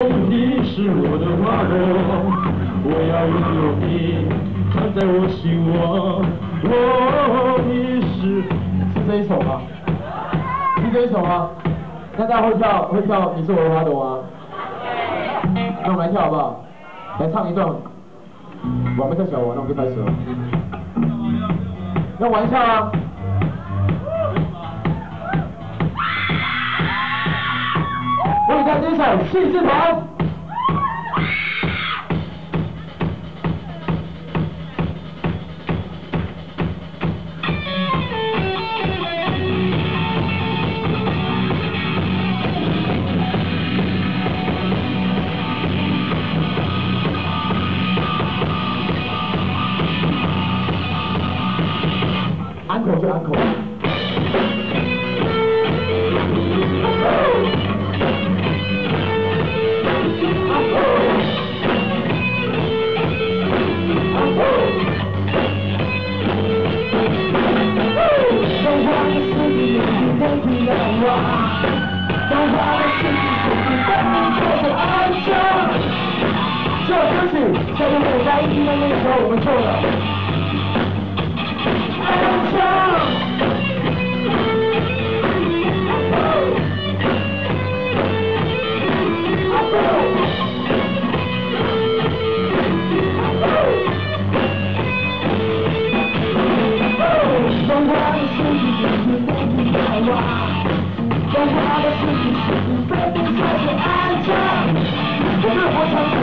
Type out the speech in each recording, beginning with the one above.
你是我的花朵，我要拥有你，藏在我心窝。哦，你是是这一首吗？是这一首吗？大家会跳会跳你是我的花朵吗？那我们来跳好不好？来唱一段。我们太小我，那我们就开始了。要玩一下吗？大家介绍信志团。歌曲在我们在一起的那个时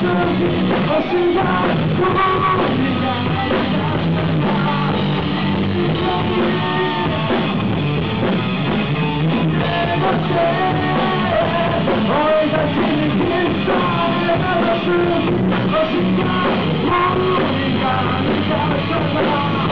唱不稳，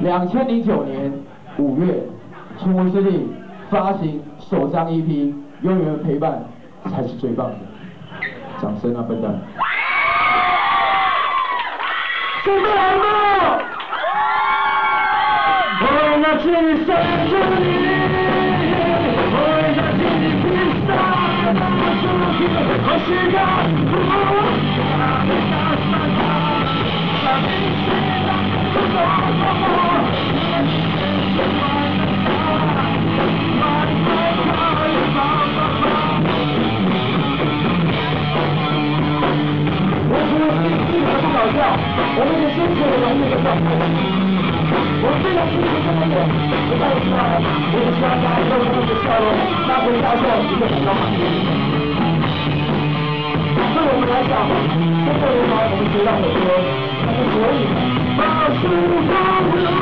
两千零九年五月，陈维师弟发行首张 EP《永远陪伴才是最棒的》，掌声啊，笨蛋！准备好了吗？我要去守住你，我要替你披上那属于我心的我们是深切的融入的状态。我非常支持这个点，我告诉他，我希望大家都能跳楼，那不是大象一个很高嘛。对我们来讲，中国人民我们学到很多，但是所以，把书上留。